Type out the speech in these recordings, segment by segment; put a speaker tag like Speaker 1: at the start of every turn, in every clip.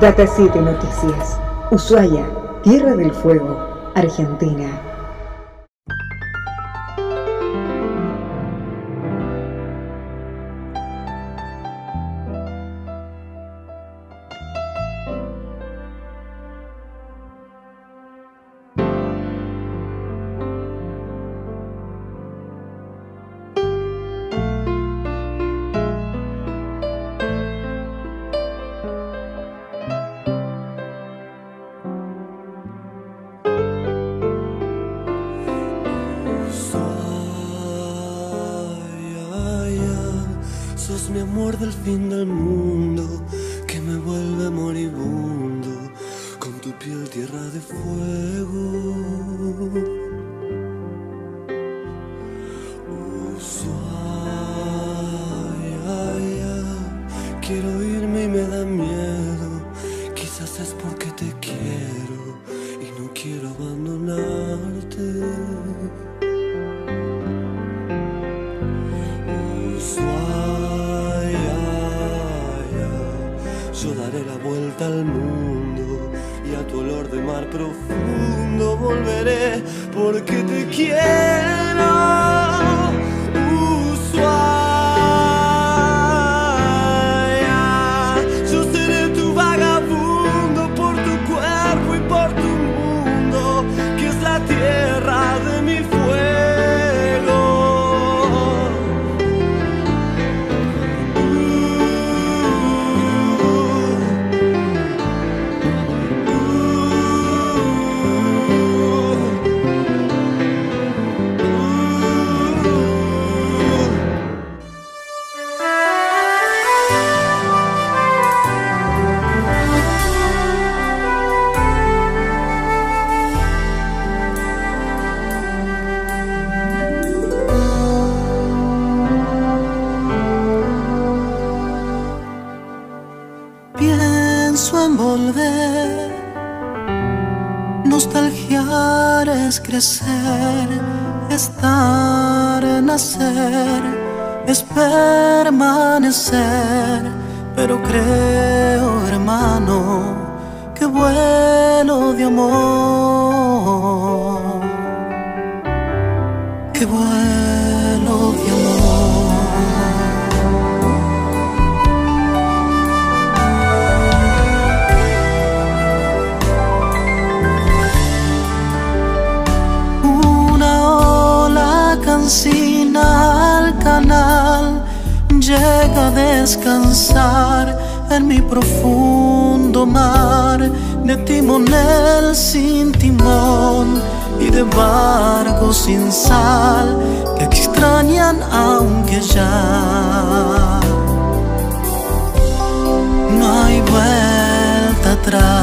Speaker 1: Data 7 Noticias, Ushuaia, Tierra del Fuego, Argentina.
Speaker 2: mi amor del fin del mundo que me vuelve moribundo con tu piel tierra de fuego. Oh, quiero irme y me da miedo, quizás es porque te quiero y no quiero abandonarte. Oh, la vuelta al mundo y a tu olor de mar profundo volveré porque te quiero.
Speaker 3: es crecer, estar, nacer, es permanecer. Pero creo, hermano, que vuelo de amor. Que vuelo encina al canal llega a descansar en mi profundo mar de timonel sin timón y de barco sin sal que extrañan aunque ya no hay vuelta atrás.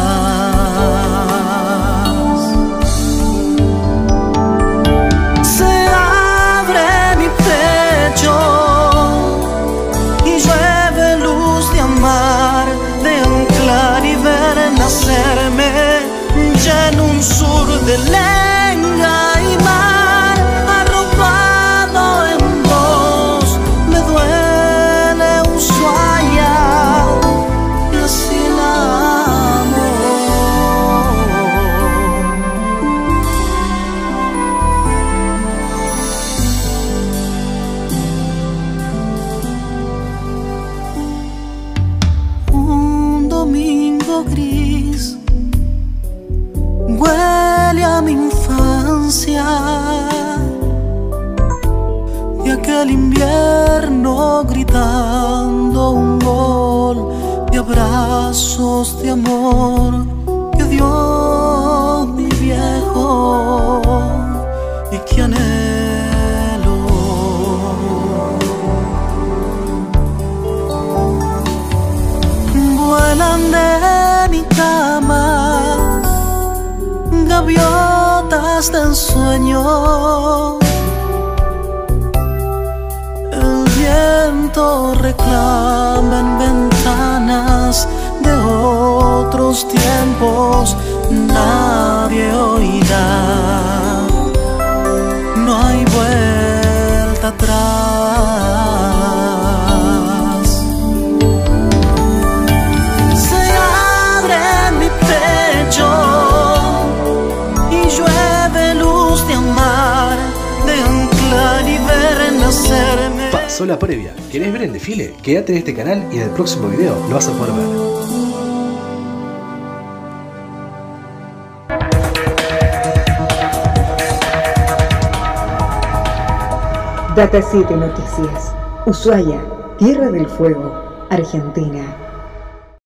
Speaker 3: gris. Huele a mi infancia. Y aquel invierno gritando un gol de abrazos de amor. gaviotas de ensueño. El viento reclama en ventanas de otros tiempos.
Speaker 4: Sola previa. ¿Querés ver el desfile? Quédate en este canal y en el próximo video lo vas a poder ver.
Speaker 1: Data 7 Noticias. Ushuaia, Tierra del Fuego, Argentina.